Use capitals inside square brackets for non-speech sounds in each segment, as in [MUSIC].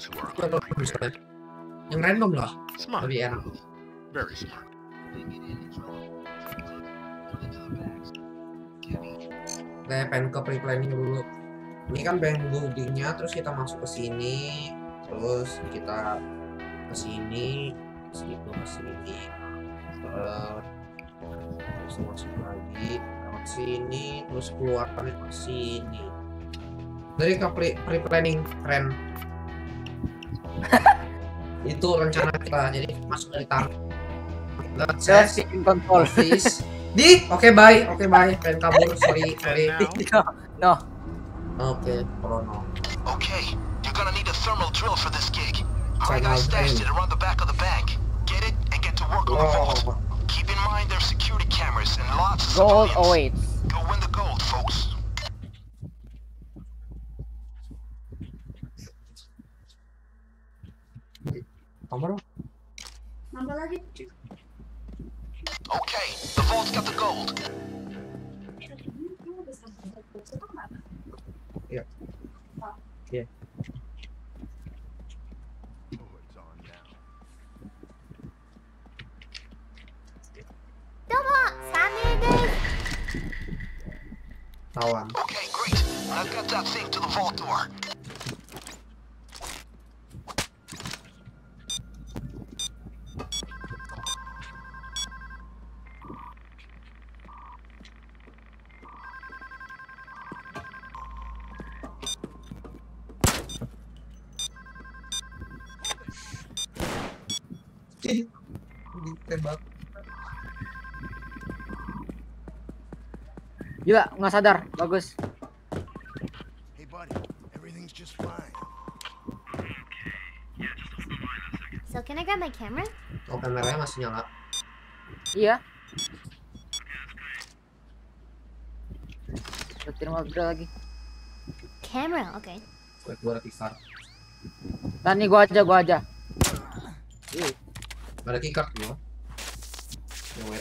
those who are unprepared. Yang random lah, Smart. lebih enak. Very smart. Kayak pengen ke pre-planning dulu. Ini kan bank buildingnya, terus kita masuk ke sini, terus kita ke sini, situ ke sini, terus terus masuk lagi lewat sini, terus keluar ke sini. Dari ke pre- pre-planning keren. [LAUGHS] Itu rencana kita, jadi masuk dari tangan. Let's say in control. office. Di, oke bye, oke bye, pengen kabur, sorry, sorry. And [LAUGHS] now, Oke. Okay, you're gonna need a thermal drill for this gig. My Thermal guy stashed it around the back of the bank. Get it and get to work on the vault. Keep in mind there's security cameras and lots of Gold awaits. Go win the gold, folks. Kamu dong. Nambah lagi. Okay, the vault's got the gold. Iya. Iya. oh, it's on down. Tawan. Okay, great. Now get that thing to the vault door. Ditembak. Gila, nggak sadar. Bagus. Hey, buddy, everything's just fine. So can I grab my camera? Oh, kameranya masih nyala. Iya. Setir mobil lagi. Camera, okay. Buat gua retivar. Dan nih gua aja, gua aja. Ada keycard gua.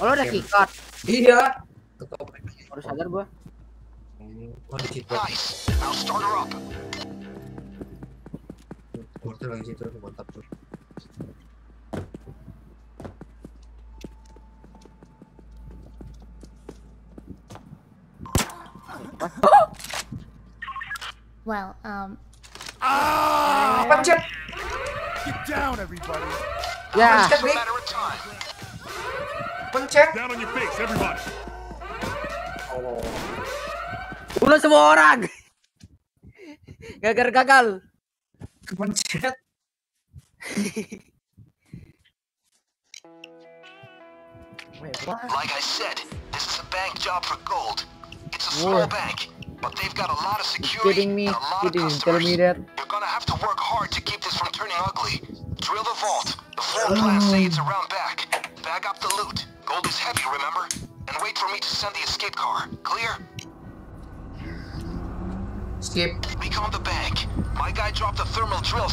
Oh, lo udah keycard. Iya. Baru sadar gua. Oh, di situ. Keluarnya lagi situ, mantap tuh. Well, um, Pencet. Get down, everybody. Ya, It's a matter of time. Pencet. Down on your face, everybody. Oh. bunuh semua orang. Gagal gagal. Kepencet. Wait, what? Like I said, this is a bank job for gold. It's a Whoa. small bank, but they've got a lot of security kidding me? and a lot You of didn't tell customers. me that. You're gonna have to work hard to keep this from turning ugly. Drill the vault. The floor plans say oh. it's around back. Bag up the loot. Gold is heavy, remember? And wait for me to send the escape car. Clear? Skip. Recon the bank. My guy dropped the thermal drill.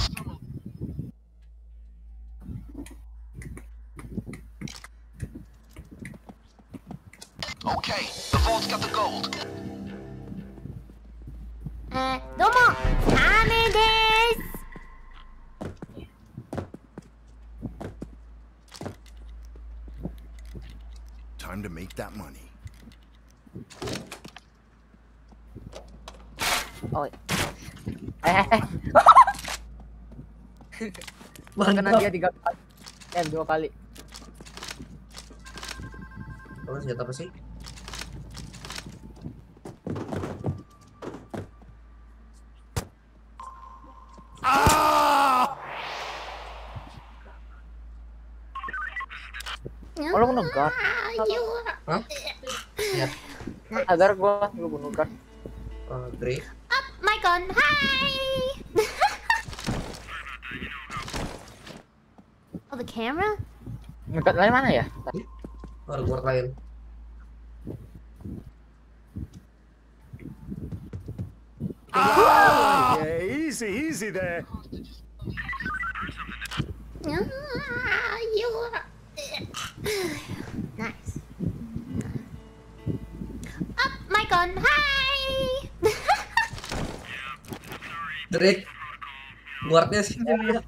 Okay, the vault's got the gold. え that money. Oh. Eh. [LAUGHS] Kena dia tiga kali. Eh, dua kali. Oh, senjata apa sih? Oh, lo bunuh guard. Hah? Iya. Sadar gua, gua bunuh guard. Uh, Grey. My gun, hi! [LAUGHS] oh, the camera? Ngekat dari mana ya? Oh, ada guard lain. Yeah, easy, easy there. Ah, you. Gun, hi! Drake. guardnya sih lihat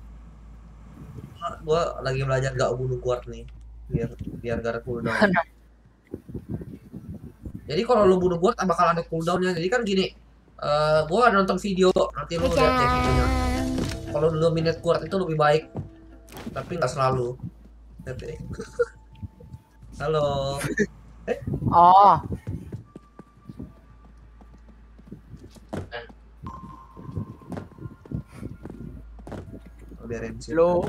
gua lagi belajar gak bunuh guard nih biar biar gak ada cooldown. [LAUGHS] Jadi kalau lu bunuh guard bakal ada cooldownnya jadi kan gini eh gua ada nonton video nanti lu lihat ya videonya. Kalau lu dominate guard itu lebih baik tapi nggak selalu. [LAUGHS] Halo. Oh, biarin sih. Lo. [LAUGHS]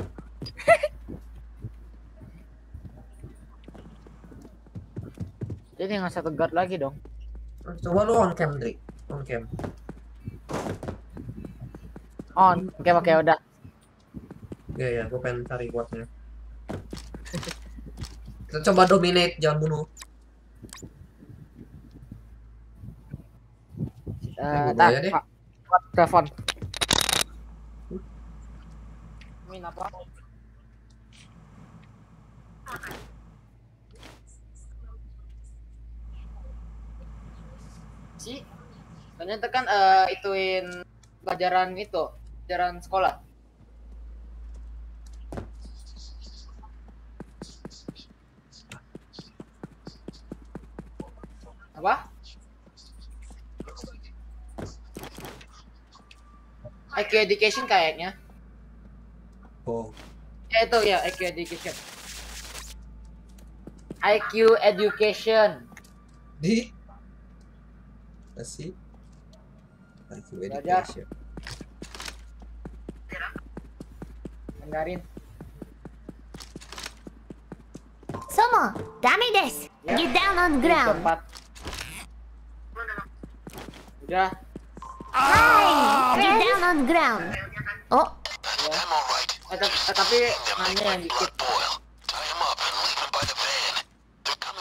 Jadi nggak satu guard lagi dong. Coba lu on cam, Dri. On cam. On. Oke, okay, oke, okay, udah. Iya, yeah, iya, yeah, gue pengen cari buatnya. [LAUGHS] Kita coba dominate, jangan bunuh. Eh, uh, nah, telepon. Min apa? Si, ternyata kan eh, ituin pelajaran itu, pelajaran sekolah. Apa? IQ Education kayaknya. Ya itu ya IQ Education. IQ Education. Di masih. IQ Education. Mandarin. Somo, dami des. Get ya. down on ground. Tempat. Udah. hi, get down on ground. Oh. Iya. Yeah. Eh, eh, tapi nanya yang dikit.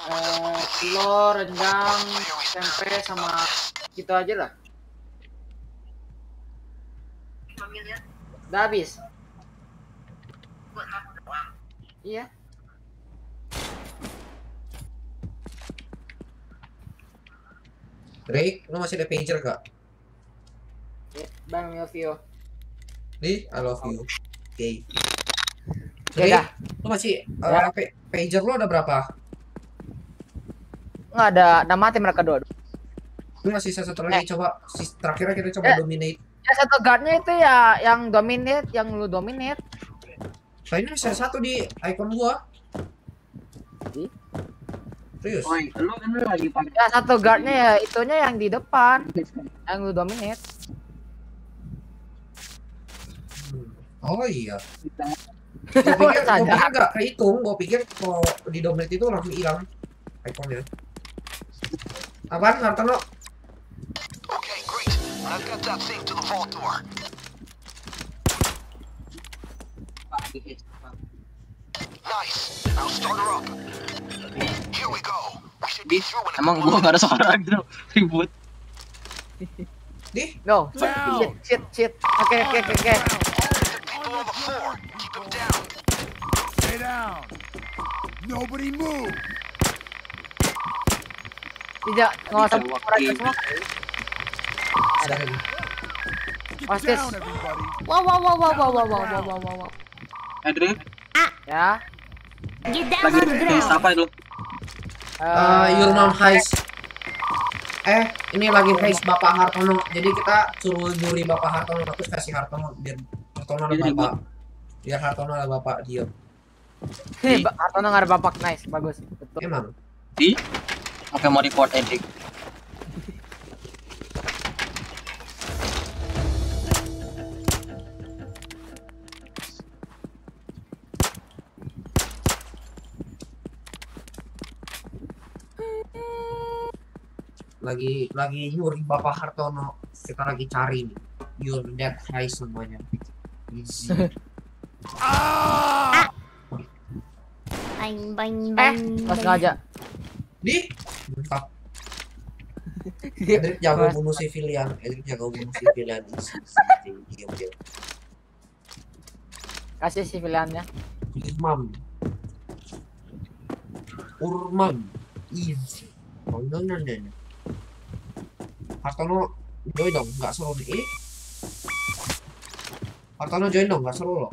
Eh, telur, rendang, tempe sama gitu aja lah. Udah habis. Iya. Rick, lu masih ada pager gak? Bang, I love you. Nih, I love you oke Ya Drake dah. lu masih eh, Ya. pa- pager lu ada berapa Nggak ada, udah mati mereka dua. lu masih sisa satu lagi coba sis- terakhirnya kita coba Eh. dominate Ya satu guardnya itu ya yang dominate, yang lu dominate. Kayaknya bisa satu di icon gua. Di? Serius? lu kan lu lagi pakai Ya satu guardnya ya itunya yang di depan, yang lu dominate. Oh iya. Gua pikir, gua Sadar. pikir gak kehitung. Gua pikir kalau di dominate itu langsung hilang iconnya. Apaan Hartono? Okay, great. I've got that thing to the vault door. Nice. Now start her up. Here we go. We should be through in a Emang gua gak ada suara gitu ribut. Di? Down. Shit, shit, shit. Oke, oke, oke, oke. People on the floor. Keep them down. Stay down. Nobody move. Tidak, nggak usah mereka semua. Ada this? everybody. Wow wow wow wow wow wow wow wow wow wow wow Edric, Ya. Get down lagi on the ground apa itu? Eh, you're non heist. Eh, ini lagi heist Bapak Hartono. Jadi kita suruh juri Bapak Hartono terus kasih Hartono biar Hartono ada Jadi bapak. Biar Hartono ada bapak dia. Nih, Ba- Hartono nggak ada bapak. Nice, bagus. Betul. Emang. Di? Oke mau report Edric. lagi lagi nyuri Bapak Hartono kita lagi cari nih your dead high semuanya [LAUGHS] Ah! Bang bang Eh, bang nggak sengaja. di? Mantap Edric jago bunuh civilian. Edric jago bunuh civilian. Diam diam Kasih si pilihannya. Urmam Urmam easy. Oh no no no no. Hartono doi dong. Nggak seru nih eh Hartono join dong, gak seru loh.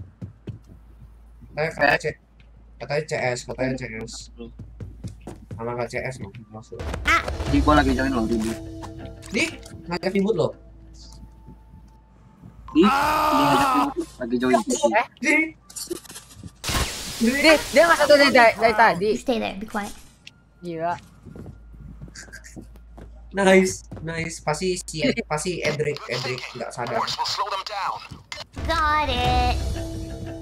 Katanya, katanya, C- katanya CS, katanya CS. Sama gak CS loh, masuk. Di gua lagi join loh di di Di, ngajak ribut loh. di di ngajak ribut, lagi join di di. Di. Di. Dia, dia nggak satu dari, dari, tadi. Stay there. Be quiet. Gila. Nice, nice. Pasti si [LAUGHS] pasti Edric, Edric nggak sadar. Got it.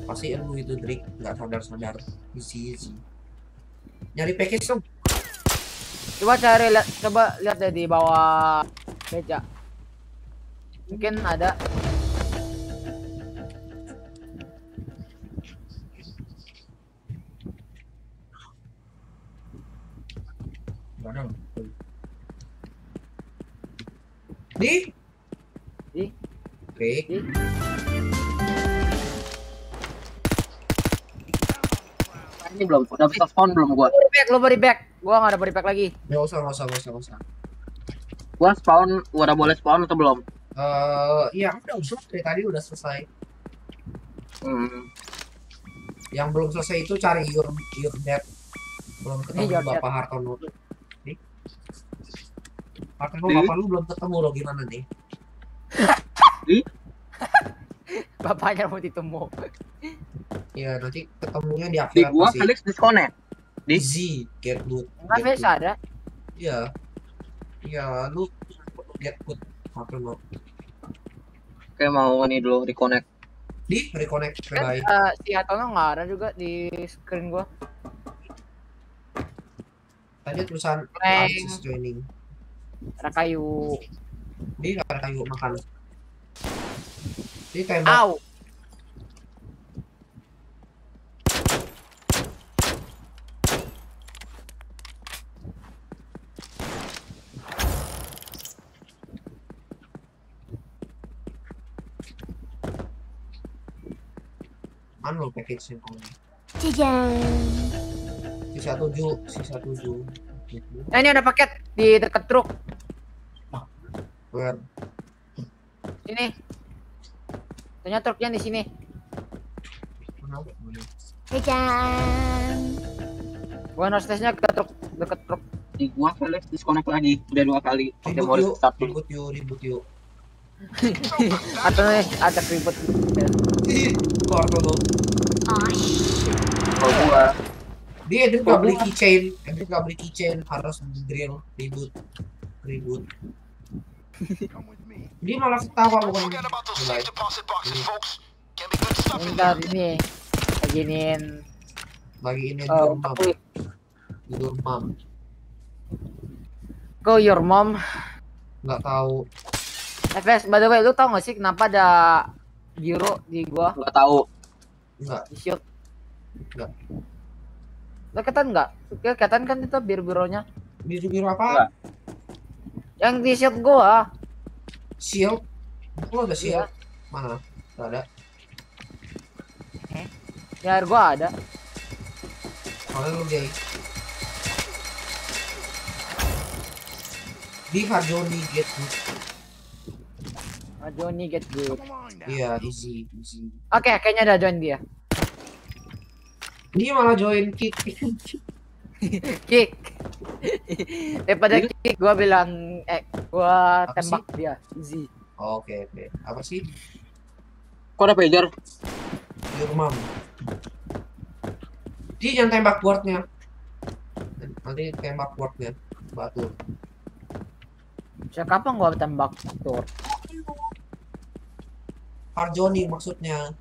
Pasti lu itu Drake nggak sadar sadar. Easy easy. Nyari package dong. Coba cari lihat, coba lihat deh di bawah meja. Mungkin ada. Mana? Di. Di. Oke. Di. Ini belum, udah bisa spawn belum gua? Body back, lo body back. Gua nggak ada body back lagi. Nggak usah, nggak usah, nggak usah, nggak usah. Gua spawn, gua udah boleh spawn atau belum? Eh, iya udah usah. Dari tadi udah selesai. Hmm. Yang belum selesai itu cari your your dad. Belum ketemu. Bapak Hartono. Nih. Hartono Di? Bapak lu belum ketemu lo gimana nih? Bapaknya mau ditemu. Ya nanti ketemunya di Di akhirat gua pasti. Felix disconnect. di- Easy, get good. Enggak bisa ada. Iya. Iya, lu get good. Hartono. Kayak mau ini dulu reconnect. Di reconnect Kan eh, si Hatono nggak ada juga di screen gua. Tadi tulisan Neng. access joining. Ada kayu. Di ada kayu makan. Di tembak. Au. Mana lo package nya kamu? Jajan. Sisa tujuh, sisa tujuh. Nah, ini ada paket di dekat truk. Where? Sini. Ternyata truknya di sini. Jajan. Gua nostesnya ke truk dekat truk. Di gua Felix disconnect lagi, udah dua kali. Dia mau Ribut yuk, restart dulu. ribut yuk, ribut yuk. [LAUGHS] Atau nih ada ribut. Keluar dulu. Shit. Kalau gua Dia Edric nggak beli keychain, Edric nggak beli keychain, harus drill, ribut, ribut. Dia malah ketawa bukan Bentar ini. Beginiin. Lagi ini mam, wait. tidur mam. Go your mom. Nggak tahu. FS, by the way, lu tau gak sih kenapa ada biru di gua nggak tahu. Nggak. di shield? Nggak. Lu kelihatan nggak? Kelihatan kan itu biru-birunya? Biru biru apa? Nggak. Yang di shield gua. Shield. Lu ada shield? Mana? Nggak ada. Ya gua ada. Soalnya lu gay. Di Harjoni get good. Ah, Johnny get good. Iya, easy, easy. Oke, kayaknya ada join dia. Dia malah join kick. [LAUGHS] Kick. Daripada kick, gua bilang eh gua Apa tembak dia. Easy. Oke, oke. Apa sih? Kok ada pager? Your mom. Dia jangan tembak boardnya. Nanti tembak boardnya. Batu. Siapa kapan gua tembak tuh? Harjoni maksudnya.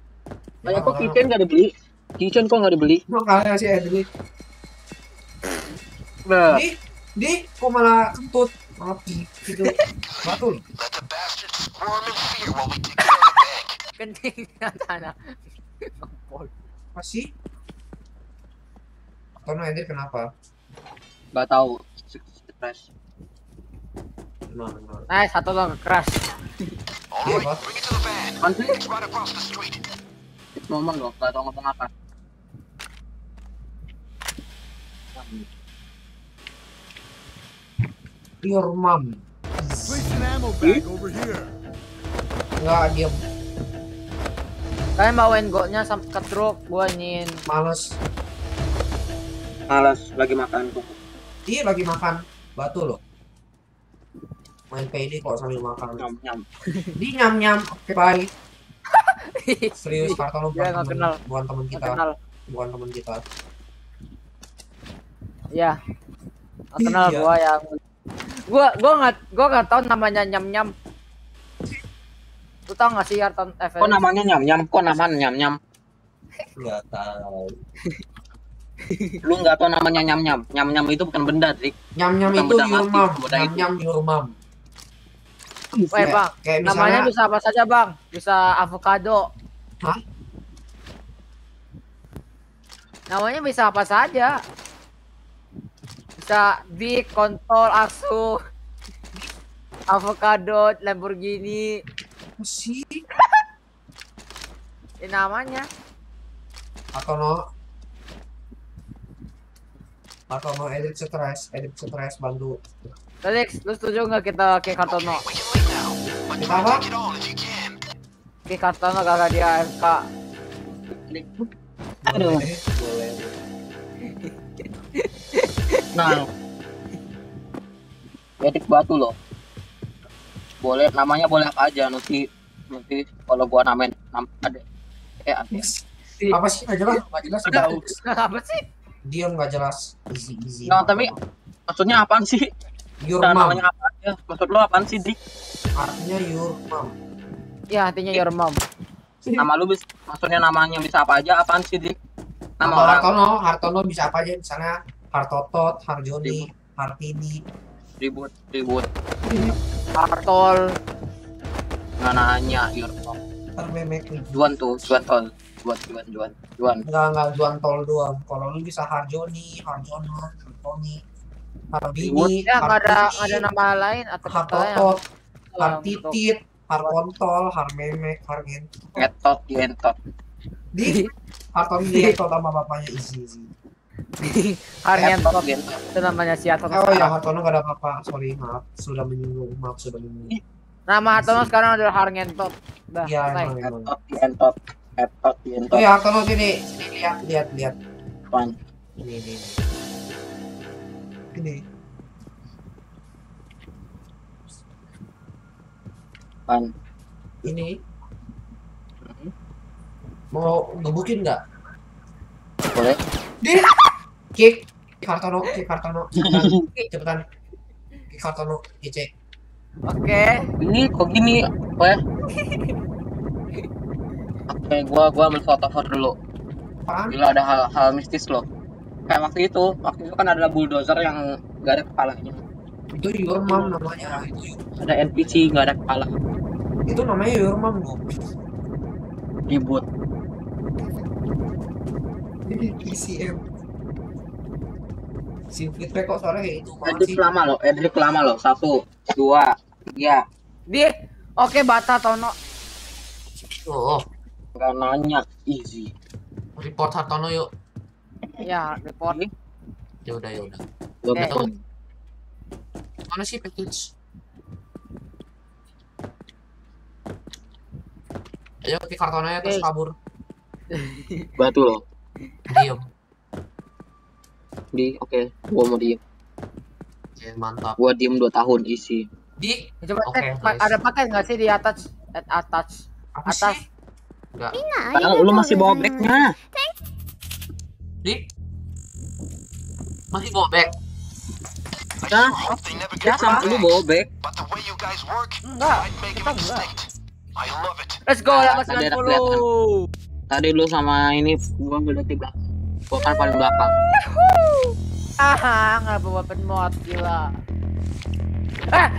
Banyak kok kitchen nggak dibeli? Kitchen kok nggak dibeli? Makanya si Edwin. Nah, Di, di, kok malah kentut. Malah gitu. Batu. Let the bastards squirm in fear while we take care of the bank. Kencing na tanah. Ngampol. Apa sih? Atau no, Edwin kenapa? nggak tahu. Stress. Nah, nah. Nice, satu lo keras. Right, boss. bring it to the van. Apaan sih? It's right across the street. Ngomong loh, nggak tahu ngomong apa. Your mom. Here. Enggak, dia Kalian bawain goknya sam- ke truk, gua nyin. Males. Malas lagi makan kok. Iya lagi makan batu loh. Main PD kok sambil makan. Nyam nyam. [LAUGHS] Di nyam nyam. Oke baik. [LAUGHS] Serius kartu lo Dia bukan nggak temen, kenal. bukan temen Nggak kita, kenal. bukan temen kita. Ya. Nggak kenal Iya. gua yang gua gua nggak gua nggak tahu namanya nyam nyam. Lu tau gak sih Arton Kok Everest? namanya nyam nyam? Kok namanya nyam nyam? Nggak tahu. [LAUGHS] Lu nggak tahu namanya nyam nyam? Nyam nyam itu bukan benda, Trik. Nyam nyam Bukan itu yurmam. benda Nyam itu. nyam yurmam. Eh bang, Kayak namanya misalnya bisa apa saja bang? Bisa avocado. Hah? Namanya bisa apa saja. Bisa big, kontol, asu, avocado, Lamborghini. sih Ini namanya. atau no atau no edit stres, edit stres bantu. Felix, lu setuju nggak kita ke Kartono? Try Apa? Ke Kartono kakak dia AFK. Aduh. Boleh, boleh. Nah. Edik batu loh. Boleh namanya boleh apa aja nanti nanti kalau gua namain nam ada eh ada. Apa sih nggak jelas? Nggak jelas. Udah, Nggak apa sih? Diam nggak jelas. Easy easy. Nah, tapi maksudnya apaan sih? Nah, yurmam namanya apa aja? Maksud lo apaan sih, Dik? artinya yurmam. Ya, artinya your mom. Nama lu bis, maksudnya namanya bisa apa aja? Apaan sih, Dik? Nama Atau orang. Hartono, Hartono bisa apa aja misalnya Hartotot, Harjoni, Hartini. Ribut, ribut. Artol. Nggak nanya, your mom. Termemek nih. Juan tuh, Juan tol. Juan, Juan, Juan, Juan. Enggak enggak juan tol doang. Kalau lu bisa Harjoni, Harjono, Hartoni, Harbini, Ya, nggak ada Hartini, nggak ada nama lain atau Hartotot, Hartitit, Harkontol, Harmemek, Hargen. Ngetot, dientot. Di Hartoni dia sama bapaknya easy [LAUGHS] top dientot. itu namanya si Hartono. Oh ya. Hartono gak ada apa-apa. Sorry maaf sudah menyinggung. Maaf sudah menyinggung. Nama Hartono sekarang adalah Harian top. Dah, Iya. Ngetot, dientot. Ngetot, Oh ya Hartono sini sini lihat lihat lihat. Apaan? Ini ini. Ini. Apaan? Ini. Mau gebukin nggak? Boleh? Di kick kick Hartono, kick Hartono. Cepetan. Kick Hartono, kicek. Oke. Ini kok gini? Apa ya? Oke, gua gua ambil foto foto dulu. Apaan? Gila ada hal-hal mistis loh. Kayak waktu itu, waktu itu kan ada bulldozer yang gak ada kepalanya. Itu Yurmam namanya. Itu Ada NPC gak ada kepala. itu namanya Yurmam loh. Ribut. Ini PCM. Si feedback kok suaranya kayak itu Edric sih. lama loh, Edric lama loh. Satu, dua, tiga. Di. Oke, Bata Tono. Oh, oh. Gak nanya, easy. report Hartono yuk. Ya, report. Ya udah ya udah. Eh. betul. Mana sih package? Ayo kick kartonnya terus Oke. kabur. Batu loh. Diem. Di, oke, gua mau diem. Oke, mantap. Gua diem 2 tahun isi. Di Coba Oke, cek pa- nice. ada paket nggak sih di atas at atas apa atas sih? Enggak. Sekarang lu masih bawa bagnya. Di masih bawa bag. Ya get sama lu bawa bag. Enggak, kita enggak. let's go Nah, level tadi ada 90 Tadi lu sama ini gua udah di belakang. Gua kan paling belakang. ah nggak bawa weapon mod gila eh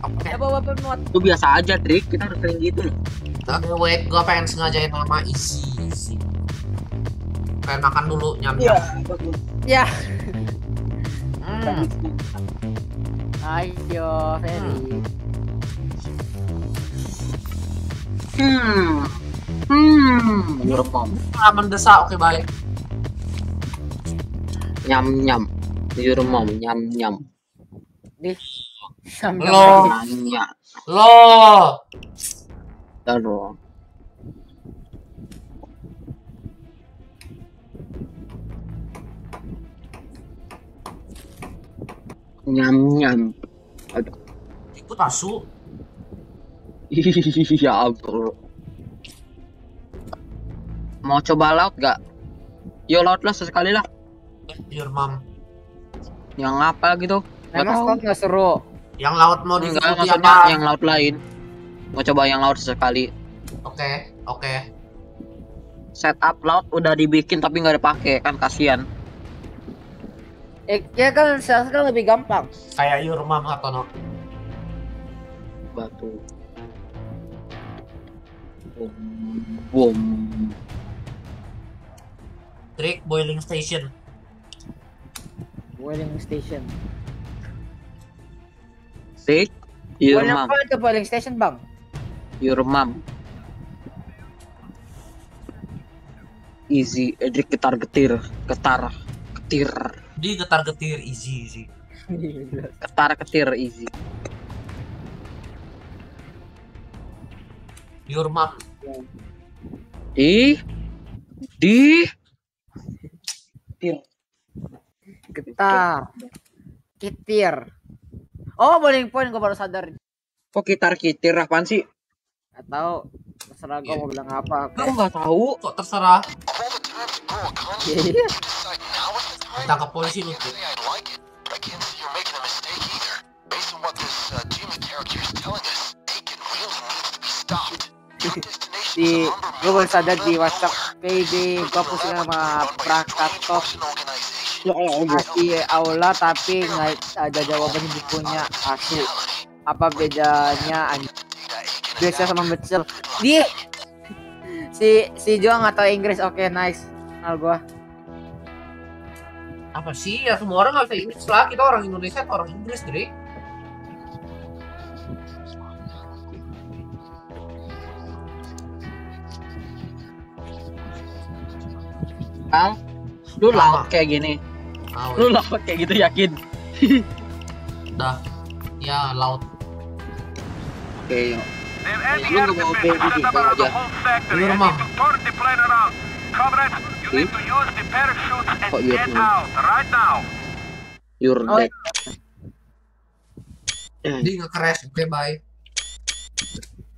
Oke. bawa weapon mod Lu biasa aja, Drik. Kita harus sering gitu loh. Tapi wait, gua pengen sengajain nama easy easy. Pengen makan dulu nyam nyam. ya Hmm. ayo Ferry Hmm. Hmm, Europom. Ah, mendesak. Oke, okay, baik. Nyam nyam. Europom, nyam nyam. Nyam nyam. Lo. Lo. Taruh. Nyam nyam. Aduh. Ikut asu. Iya, [LAUGHS] bro. Mau coba laut gak? Yo laut lah sesekali lah. Your mom. Yang apa gitu? Gak Emang. Stone nggak seru. Yang laut mau Enggak, diikuti maksudnya apa? yang laut lain. Mau coba yang laut sesekali. Oke, oke. Setup laut udah dibikin tapi nggak dipakai kan kasihan. Eh, ya kan sekarang lebih gampang. Kayak your mom atau no? Batu. Bom. Bom. Trick boiling station. Boiling station. Take your Boiling mom. itu boiling station bang? Your mom. Easy, Edric getar getir, getar, ketir, Di getar getir easy easy. [LAUGHS] ketar ketir easy. Your mom. Di, di, Getar. Kitir. Oh, boiling point gua baru sadar. kok kitar kitir apaan sih? Atau terserah gua mau bilang apa. Aku nggak tahu. Kok terserah? Iya. Tangkap polisi lu. Like it, but I can't see you're making a mistake either. Based on what this uh, Jimmy character is telling us, Di lumber baru sadar di. WhatsApp PB gua pusing sama perangkat top organization. Ya Allah, masih aula tapi nggak ada jawaban di bukunya asu. Apa bedanya anjing? Biasa sama Mitchell. Di si si Jo nggak tahu Inggris. Oke, nice. Kenal gua. Apa sih? Ya semua orang nggak bisa Inggris lah. Kita orang Indonesia atau orang Inggris, Dre. Kang, lu laut kayak gini. Lu laut kayak gitu yakin? Dah. Ya, laut. Oke, yuk. Lu nggak defense baby juga aja. parachutes and Kok out right now. Oh, deck. Di nge-crash. Oke, bye.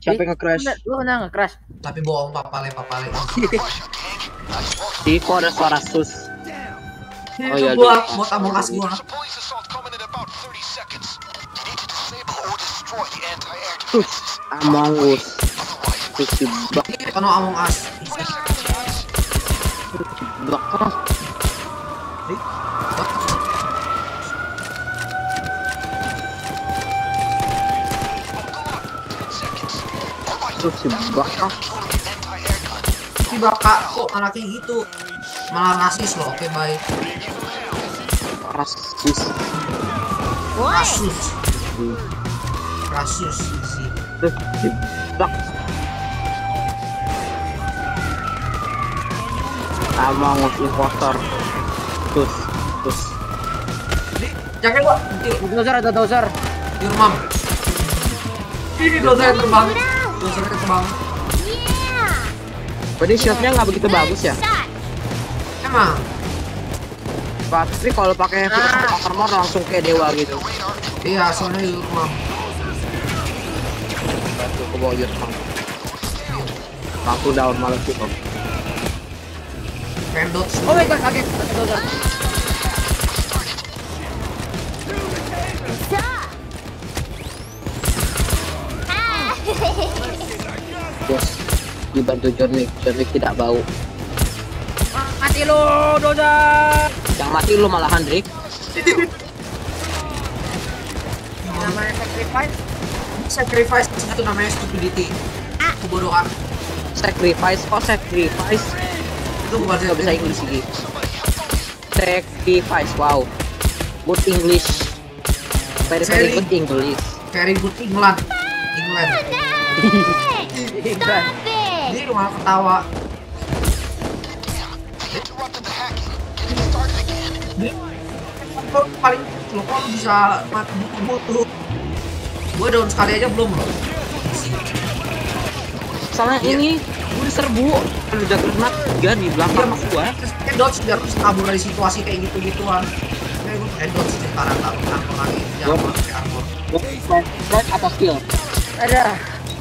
Siapa yang nge-crash? Lu kena nge-crash. Tapi bohong papale papale. [LAUGHS] Di kok ada suara sus. Oh, iya, gua mau tabung as gua. There's a police assault coming in about 30 seconds. You need to disable or destroy the anti-air Sus. Among Us. Sus di bak. Ini kono Among Us. Belakang. Sus di belakang. Si bapak kok anaknya gitu. Malah rasis loh. Oke, bye. Rasis. Rasus. Rasus sih. Di belakang. Among Us impostor. Sus. Sus. Jangan gua. Nanti Dozer ada dozer. Your mom. Ini dozer terbang. Dozer terbang. Berarti shotnya nggak begitu bagus ya? Emang. Pasti kalau pakai Ah. armor langsung kayak dewa gitu. Iya, soalnya your mom. Tuh ke bawah Jepang. Satu daun malah gitu. Pendot. Oh my god, kaget. Ada dibantu John Wick. John Wick tidak bau. Mati lu, dozer. Yang mati lu malahan, Rick. Namanya sacrifice. Sacrifice itu namanya stupidity. Kebodohan. Sacrifice, oh sacrifice. Itu bukan Gak bisa Inggris lagi. Sacrifice, wow. Good English. Very very Very- good English. Very good England. England. [LAUGHS] Iklan. Ini malah ketawa. Kok paling lo kok bisa mati butuh Gue down sekali aja belum loh. Soalnya ini gue diserbu. Udah kena tiga di belakang Iya, gua. Terus kayak dodge biar bisa kabur dari situasi kayak gitu-gituan. Kayak gue pakai dodge sekarang pakai armor lagi jangan Gua- pakai armor Gua strike atau skill? Ada.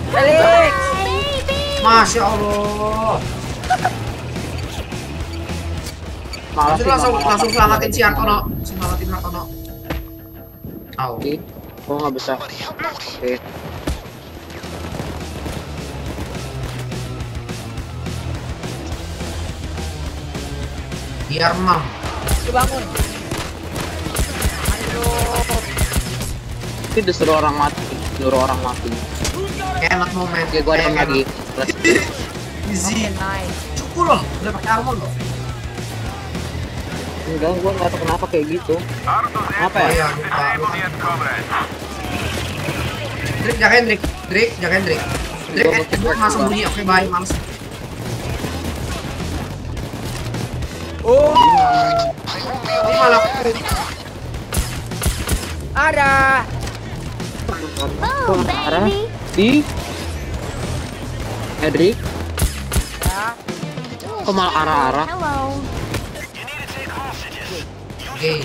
Felix. Masya allah Malah langsung langsung malah langsung pakai selamatin si. Artono selamatin Artono Au. Gua nggak bisa. Oke. biar mam bangun. Itu disuruh orang mati. Disuruh orang mati. enak gua ada Kayak lagi. Easy Oke, nice. cukup loh udah pakai armor loh Enggak, gua nggak tahu kenapa kayak gitu. Apa oh ya? iya. Drake jagain Drake Drake jagain Drake Drake eh, gue langsung bunyi oke bye males Oh, ini malah ada. Boom, baby. Di Edric, Ya. kok malah arah-arah? Hello. gay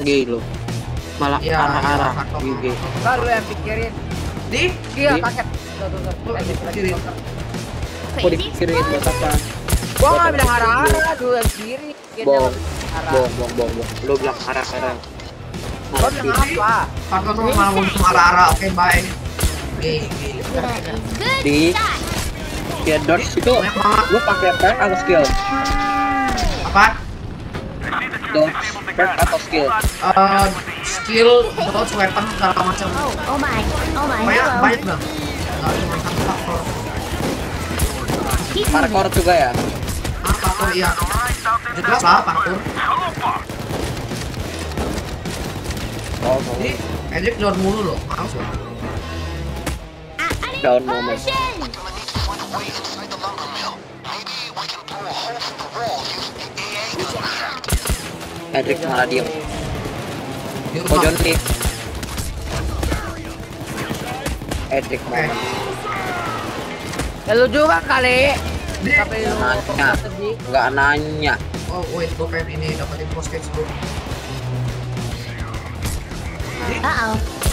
Gay lo. Malah Iya, arah-arah. iya, Artono. Gay. Baru yang pikirin. di Dia Di. kaget. Tuh, tuh, tuh. Pikirin. Kok dipikirin buat apa? Gua nggak bilang arah-arah, dulu yang kiri. Arah. Bohong, bohong, bohong, bohong. Lo bilang arah-arah. Gua bilang apa? Artono malah ngomong arah-arah oke bye Di ya dodge itu lu pakai attack atau skill? apa Dodge, attack atau skill? Eh, skill dodge weapon segala macam Oh, oh my. Oh my. banyak banyak bang. Parkour juga ya? ah faktor iya jelas lah faktor Oh, jadi Edric down mulu loh males loh A moment. Edric malah diem. di Oh, John nih. Oke malah. Ya lu juga kali. Di. Sampai lu Nanya. sedih. Nggak nanya. oh wait gue pengen ini dapetin postage dulu Uh-oh. This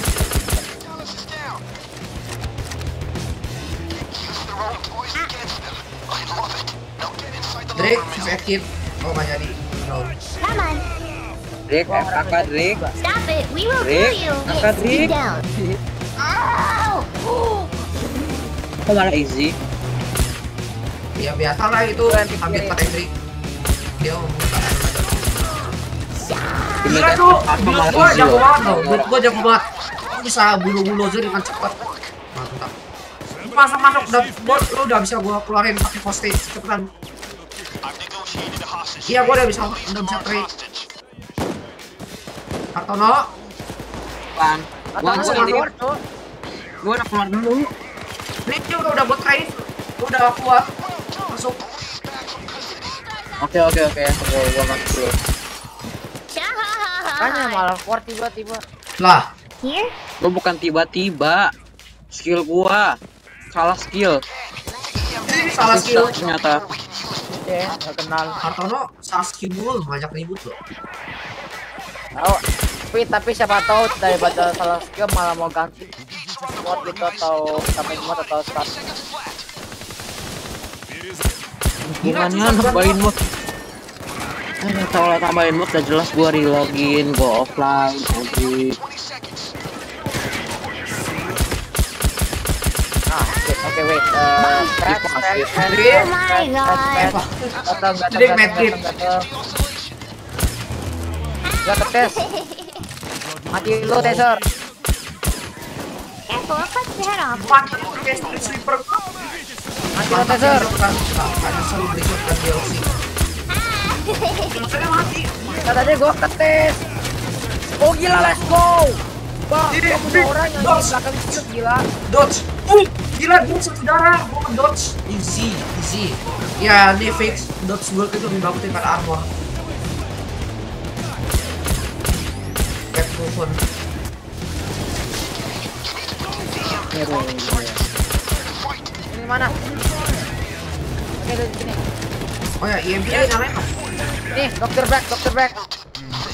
Drake lumber si mill. Kid oh nggak jadi down Come on. Drake, angkat sedih Drake. Stop it. We will Rick, kill you. angkat Yes, Rick. down. Ow. Ooh. Kok malah easy? ya biasa lah itu pikirin. ambil Pak Edric dia Gila tuh, build malah gua jago banget loh, build gua jago banget bisa bulu-bulu aja dengan cepat Mantap Masuk masuk, udah, gua, lu udah bisa gua keluarin pakai postage cepetan Iya gua udah bisa, udah bisa trade Kan. Atau Gua masuk. keluar tuh. gua udah keluar dulu. ini juga udah buat trade Gua udah kuat Masuk Oke oke oke. Gua gua masuk dulu. Makanya malah keluar tiba-tiba. Lah, Here? Gua bukan tiba-tiba. Skill gua salah skill. ini salah skill Ternyata. Ya, nggak kenal. Hartono salah skill mulu, ngajak ribut loh Tahu. Tapi tapi siapa tahu daripada salah skill malah mau ganti squad gitu atau sampai mod atau start. Hubungannya nambahin mod. Kalau tambahin mod udah jelas gua relogin, gua offline, lagi. Ah, shit. oke wait. Eh, strat, Itu strat, masih- strat, Drake. Oh my god. Apa? Datang, datang, Drake datang, medkit. datang, datang. Gak ketes. Mati cut your head off. Mantap, pakai street sweeper Mati seru berikut kan DLC Saya mati Kata dia gua ketes. Oh gila, let's go. Bang, Ini, gua punya Big orang yang di gila. Dodge Uh, gila dia satu darah Gua dodge Easy, easy Ya, ini fix Dodge gue itu lebih bagus daripada armor Get proven Ini mana? Oke, dari sini. Oh ya, EMP nya nyalain dong Nih, dokter back, dokter back.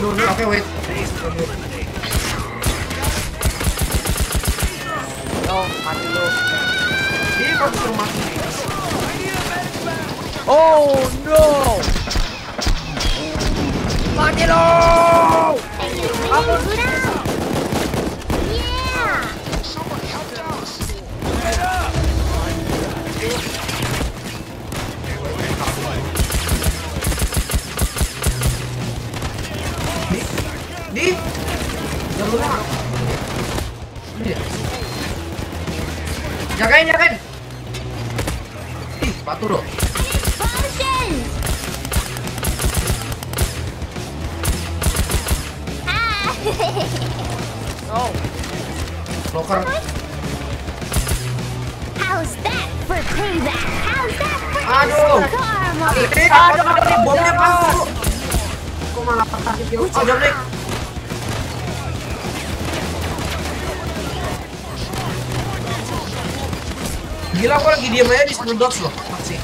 Ini bodohnya oke wait. Yo, mati lu. Ini kok disuruh mati. Oh no! Mati lu! Aku Ini apa tadi bomnya palsu? Kok malah patah kill? Oh, jam nih. Gila aku lagi diem aja di Snowdogs loh Masih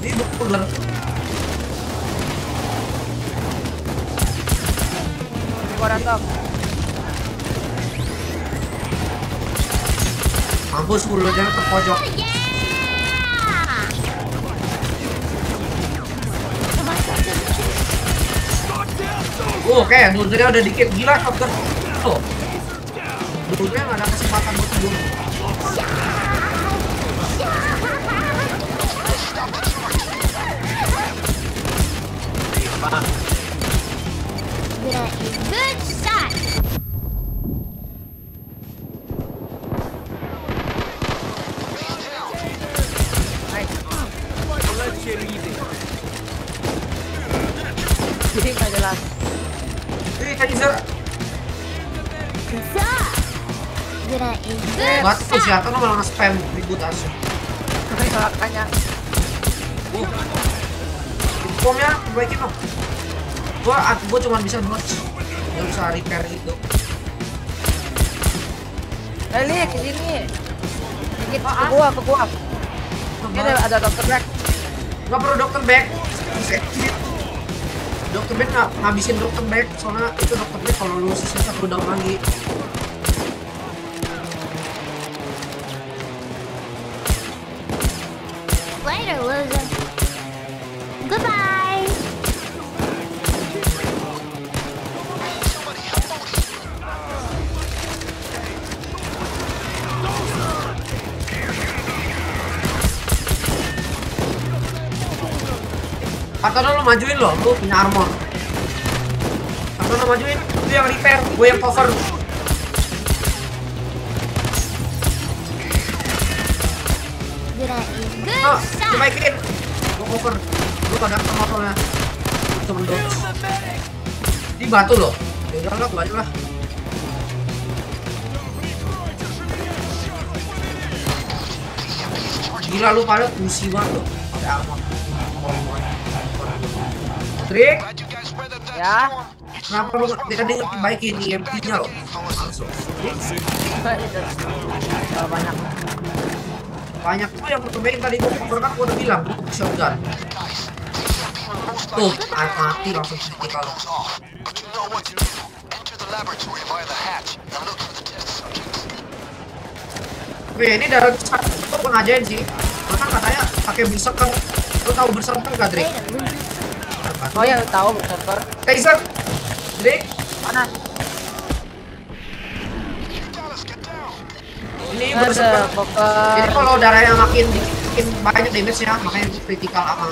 Ini bener Gua datang. Lu jangan ke pojok Yeah! Oh, oke, dulunya udah dikit gila shotgun. Tuh. Dulunya nggak ada kesempatan buat dulu. Siapa lu malah nge-spam ribut asyik. Kayaknya Uh. Infomnya perbaikin dong. Gua gua cuma bisa notch. Gak bisa repair gitu. Eli ke sini. Dikit ke gua, ke gua. Ini ada, ada dokter Black. Gak perlu dokter back. Dokter back nggak ngabisin dokter back soalnya itu dokter back kalau lu sisa satu down lagi. Later, loser. Goodbye! Atau lu majuin loh, lu punya armor. Lu majuin, lu yang repair, gue yang cover. Dibaikin. Gue cover. Lu kagak sama motornya. Cuma dodge. Di batu loh. Ya udah lah, aja lah. Gila lu pada pusi banget loh. Ada armor. Trik, that Ya. kenapa lu tidak dibaikin EMP-nya loh? Langsung. Kalau banyak. Banyak tuh yang permain tadi cover kan gua udah bilang shotgun. Tuh, ah, mati langsung test subjects. Wih, ini dalam satu itu pengajain sih. Karena katanya pakai berserk kan. Lu tahu berserk kan gak, Drake? Oh ya tahu server Kaiser! ini bersebut. Jadi kalau darahnya makin makin banyak damage ya, makanya itu critical aman.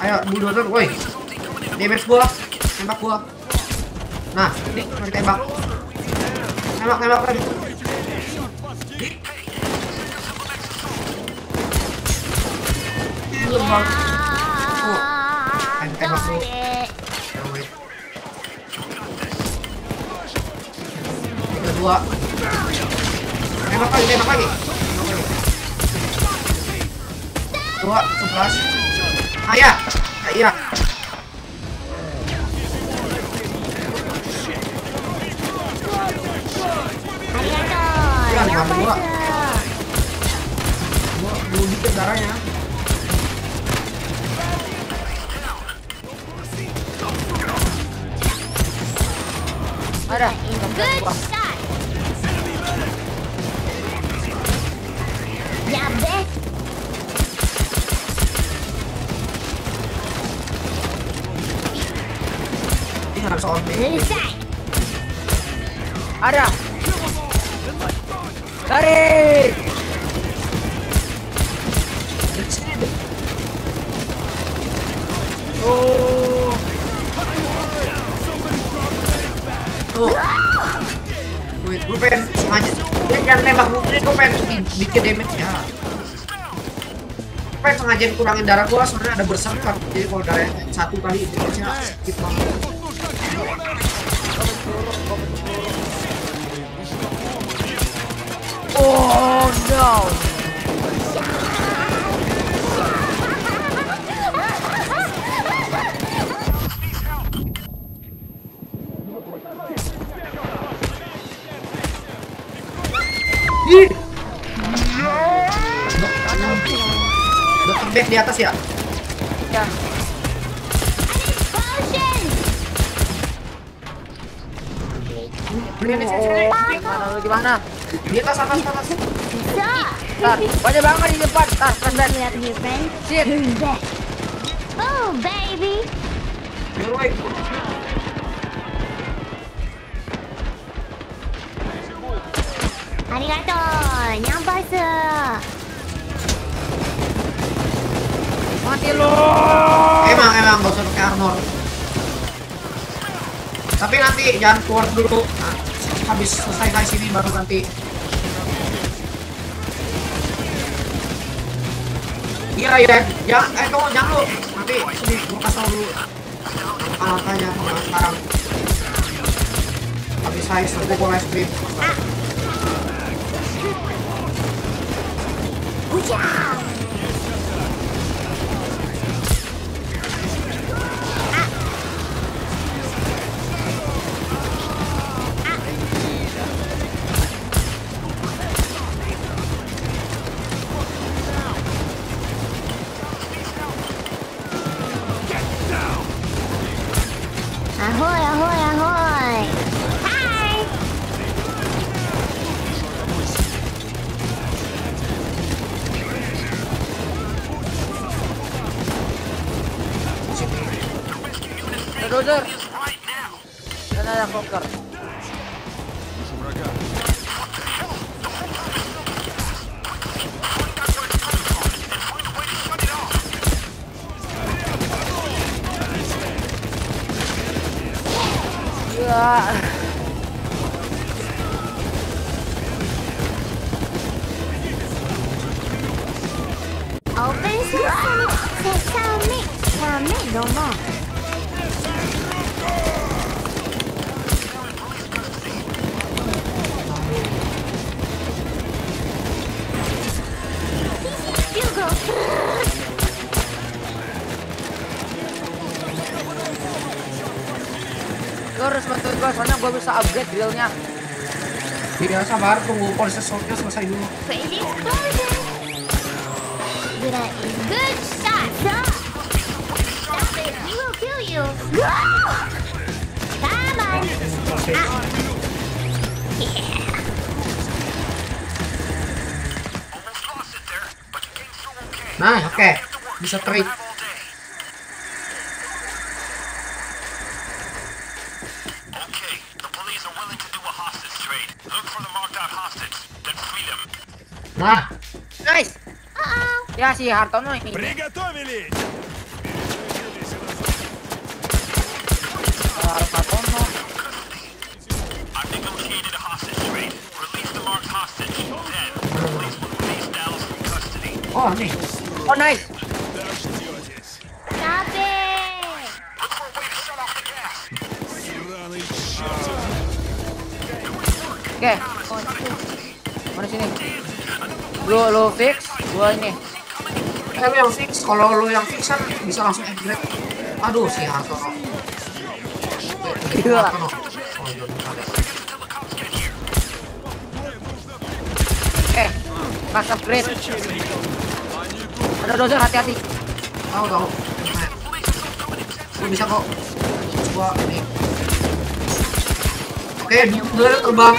Ayo, bulldozer, woi. Damage gua, tembak gua. Nah, ini mau tembak. Tembak, tembak tadi. Good luck. Tiga dua. Tembak lagi, tembak lagi. Dua, sebelas. Ah ya, Ah, iya. Iya, lima dua. Gua belum dikit darahnya. Kurangin darah gue, soalnya ada berserker. Jadi kalau darahnya satu kali nya skip banget. Atas ya? Ya. Sini, sini. Mana lu di atas, atas, atas. Stop. Tar, banyak banget di depan. Tar. Shit. Oh, baby. Arigato. Mati lu. Emang, emang, gak usah pakai armor. Tapi nanti jangan keluar dulu. Nah, habis selesai dari sini baru nanti. Iya, iya. Jangan, eh, tunggu, jangan lu. Nanti sini, gua kasih dulu. Alatnya sekarang. Habis saya nanti gua live stream. Ahoy, Лузер! Граната Хокер. Yeah. Open sesame, sesame, sesame, no more. Harus bantuin gua soalnya gua bisa upgrade drillnya. Iya, sabar, tunggu proses shotnya selesai dulu. Good, shot. Stop it. He will kill you. Go! Come on. Ah. Yeah. Nah, oke. Bisa trade. Release Dallas from custody. Oh nih, Oh nice. Capek. Look for a way to shut off the gas. Oke. Mana sini? Lu lu fix, gua ini. Eh lu yang fix. Kalau lu yang fix kan bisa langsung upgrade. Aduh si Hartono. Gila. Oh, John ada. Oke. Max upgrade. Ada dozer hati-hati. Tahu tahu. Lu bisa kok. Gua ini. Oke, dia terbang.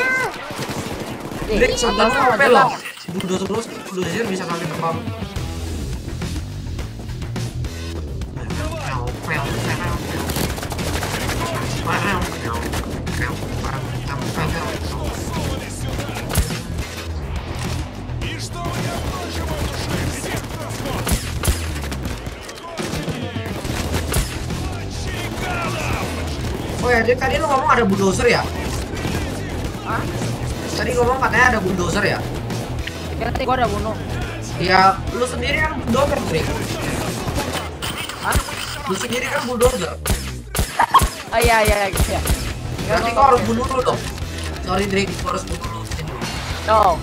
Ih, Drake satu loh. Bulldozer terus, bulldozer bisa sampai terbang. Oh ya, dia tadi lu ngomong ada bulldozer ya? Hah? Tadi ngomong katanya ada bulldozer ya? Kira tadi gua ada bunuh. Ya, lu sendiri kan bulldozer, Drake. Hah? Lu sendiri kan bulldozer. Ah iya iya iya ya. Berarti kau harus bunuh dulu dong. Sorry Drake, harus bunuh dulu. No.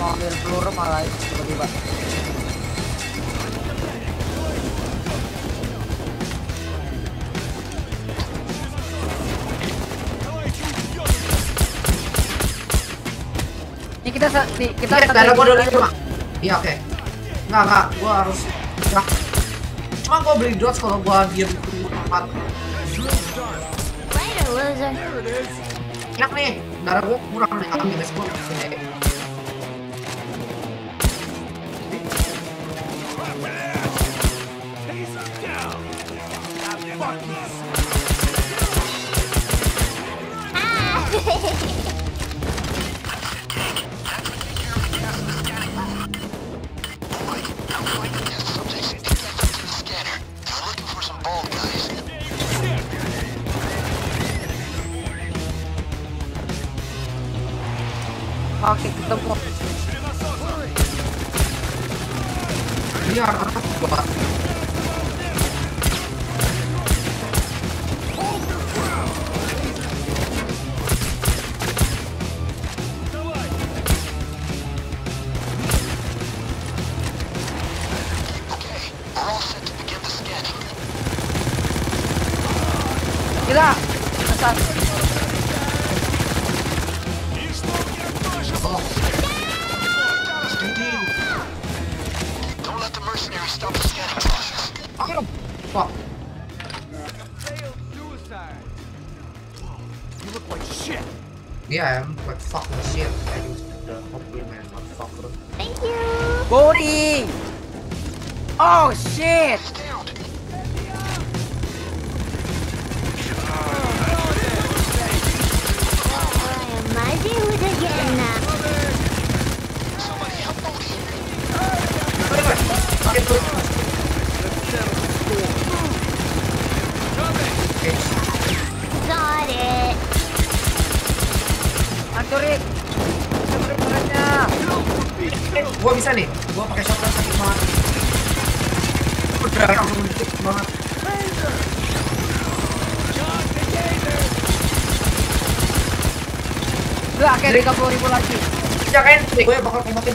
Mau ambil peluru malah tiba-tiba. Ini kita sa- nih, kita darah gua lagi dulu cuma. Iya oke. Enggak enggak, gua harus. Nah. Cuma gua beli dodge kalau gua diam di tempat. Later, loser. Enak nih, darah gua kurang nih. Akan minus gua. Bald guys. Oke, ketemu. Iya, anak 30 ribu lagi. Gue bakal pakai.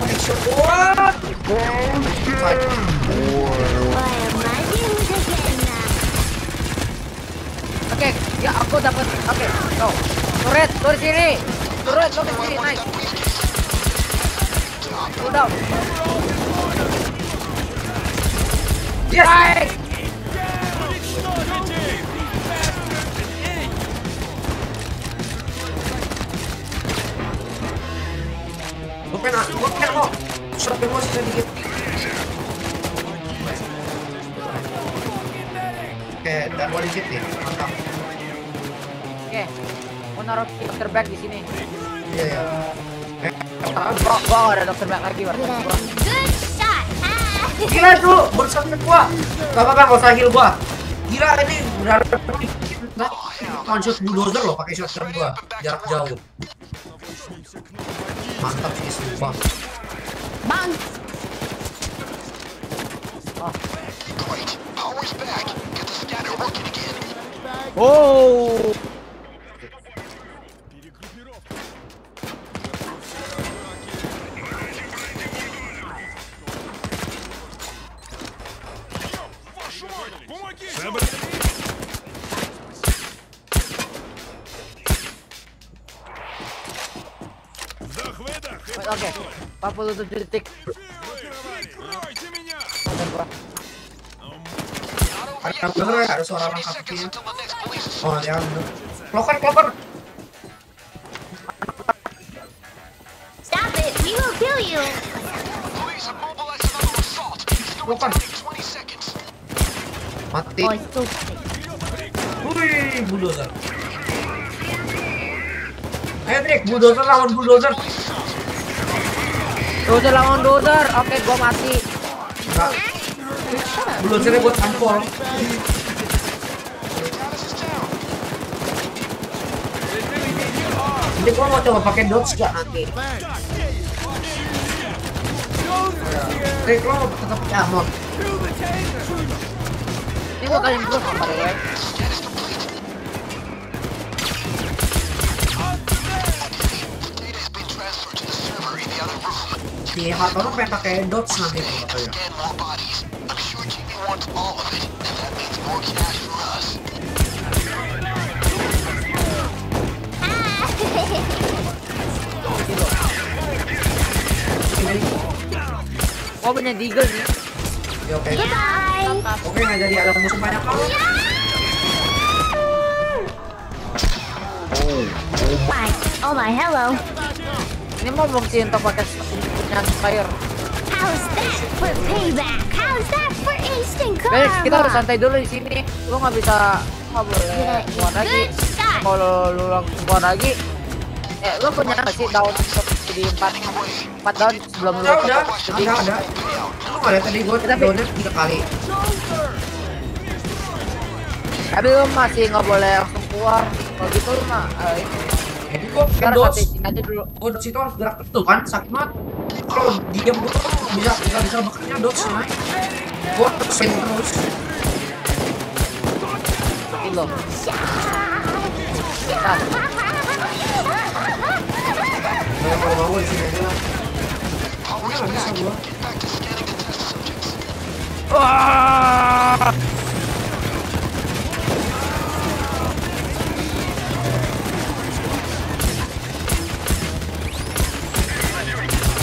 Wah. Oke, ya aku dapat. Oke, go. Turret, turun sini. Turret, lo sini, naik. Udah. Yes. Naik. Gue pengen, gue pengen kok. Shotgun gue sisa dikit. Oke, dan dikit nih. Mantap. Oke. Mau naruh filter bag di sini. Iya, iya. Eh, Gua gua nggak ada dokter back lagi. Ah. Gila tuh, bersama gua. Gak apa-apa, gak usah heal gua. Gila ini benar Nah, one shot bulldozer loh pakai shotgun gua jarak jauh. Mantap sumpah. Bang. Great. Power's back. Get the scanner working again. Oh. 47 detik. Ada yang denger ya, ada suara orang kakinya. Oh, ya bener. Kloker, kloker. Stop it. We will kill you. Police have mobilized another assault. It's going Kloker. down in 20 seconds. Mati. Oh, stupid. Wih, bulldozer. Ayo Trik, bulldozer lawan bulldozer. Dozer lawan dozer. Oke, gua mati. Enggak. Bulldozernya buat tampol. Jadi gua mau coba pakai dodge gak nanti? Trik, lo mau tetap pakai armor. Ini gua kalian terus by the it, and that means more cash for us. Gua punya deagle nih. Ya oke. Oke nggak jadi ada musuh banyak banget. Bye. Oh my, hello. Ini mau bukti untuk pakai punya fire. How's that for payback? How's that for instant Guys, kita harus karma? santai dulu di sini. Lu nggak bisa nggak boleh keluar lagi. Kalau lu langsung keluar lagi, eh lu punya nggak sih daun jadi empat empat daun sebelum lu udah, jadi ada ada. Lu nggak tadi gua Tapi- daunnya tiga kali. tapi lu masih nggak boleh langsung keluar. Kalau gitu lu mah eh, Jadi gua santai aja dulu. Oh, dodge itu harus gerak betul kan? Sakit banget. Kalau diam gua tuh bisa nggak bisa bekerja dodge naik. Gua spin terus. Kayak kalau mau di sini aja lah.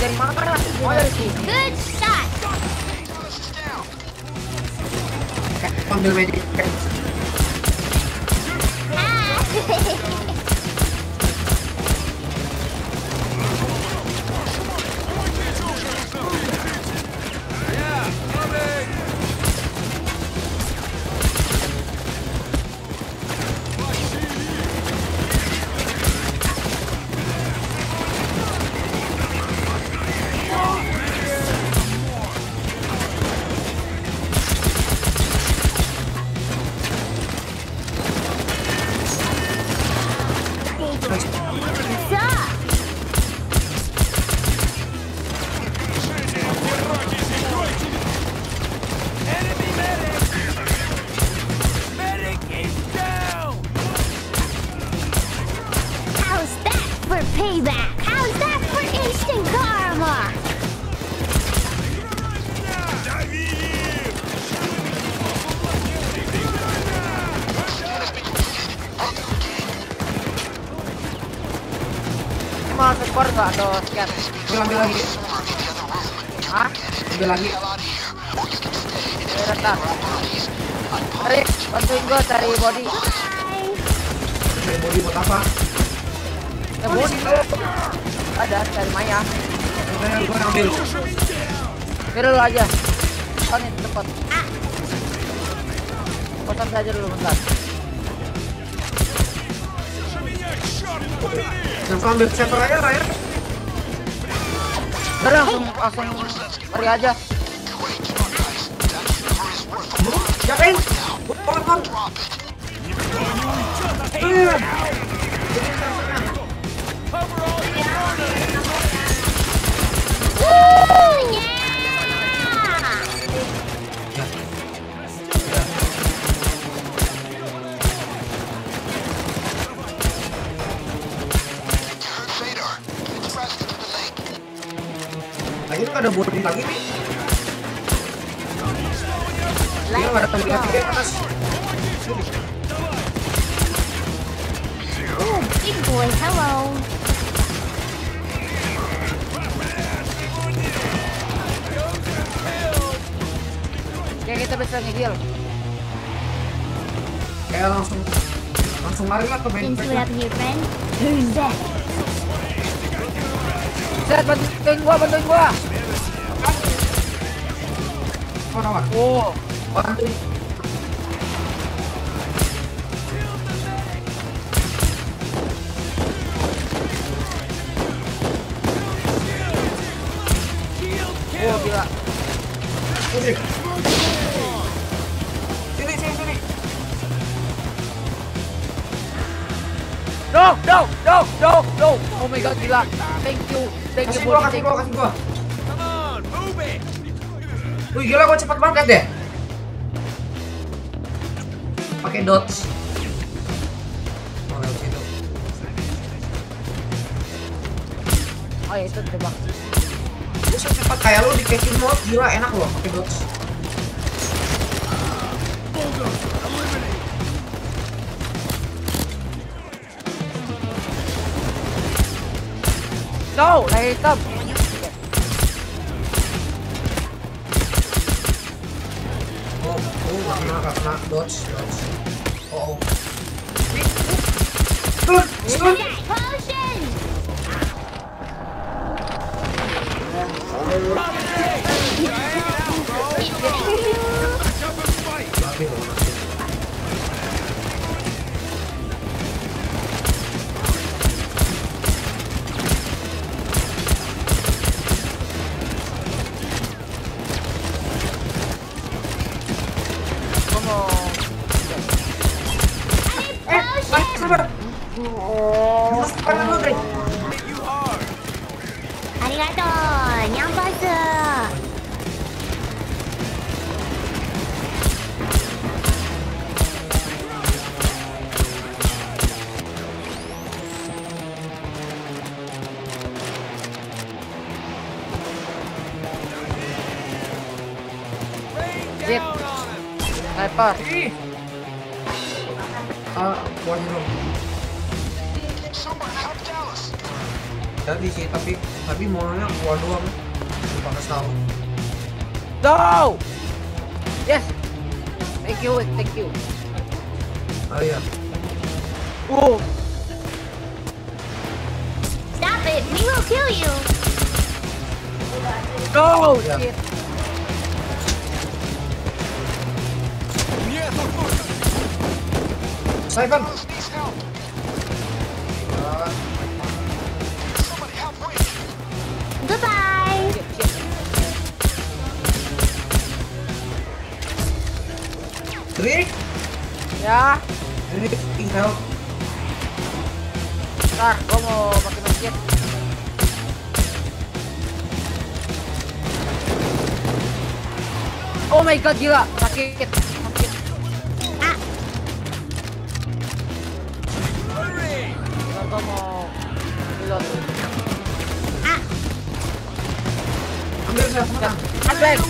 Dari sini. Good shot. Kayak ambil medic. ambil center aja Ryan udah langsung langsung pergi aja. Bisa ngegil. Kayak langsung langsung lari lah ke Since benteng. we're up here, friend, turn back. Set bantuin gua, bantuin gua. Kawan, kawan. Oh, Bantu. My god, gila. Thank you, thank you Kasih gua, body, kasih gua, you. kasih gua. Come on, move it! Wih gila gua cepet banget deh. Pakai dodge. Oh, lewat situ. Oh ya itu tebak. Bisa cepat kayak lu di catching mode gila enak loh pakai dodge. No, lahir hitam. Oh, oh nggak kena, nggak kena dodge, dodge. No. Yes. Thank you, thank you. Oh yeah. Oh, Stop it, we will kill you. no, oh, Yeah. shit. Simon. My god, gila, sakit, sakit. Ah, Ntar mau reload. ah, Ambil. Advent.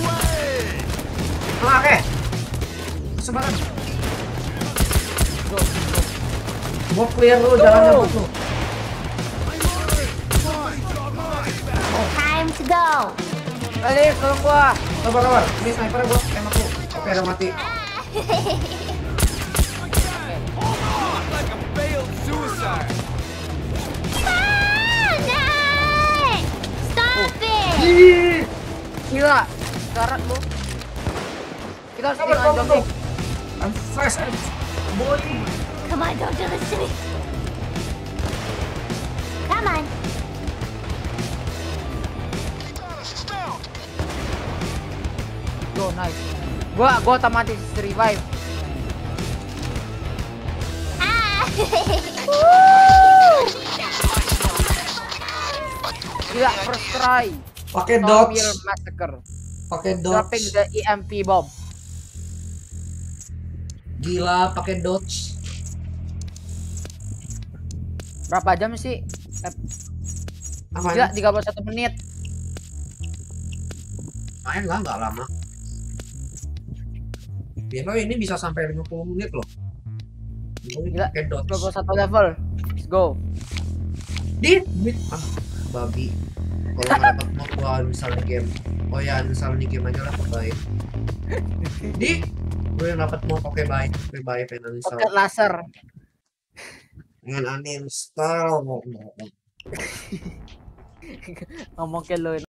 Kelar, eh. Clear dulu jalannya lu. time to go. Balik, tolong gua. Sabar, sabar. Ini snipernya gua tembak lu. Oke, ada mati. Ih, Gila, darat lu. Kita harus tinggal bro. I'm fresh, boy. Come on, don't do this to me. Go, nice. Gua gua otomatis revive. Ah. [LAUGHS] Gila, first try. Pakai dodge, Massacre. pakai Dropping dodge. the EMP bomb. Gila, pakai dodge. Berapa jam sih? Apaan? Gila, 31 menit. Main lah, nggak lama. Biasanya ini bisa sampai 50 menit loh. Ini Gila, pakai dodge. 21 level. Let's go. Di, ah, babi. Kalau dapat mod gua misalnya game. Oh ya, misalnya game aja lah baik. [LAUGHS] Di, gue yang dapat mod oke baik, oke baik pengen install. Rocket laser. Dengan uninstall. [LAUGHS] Ngomong ke lo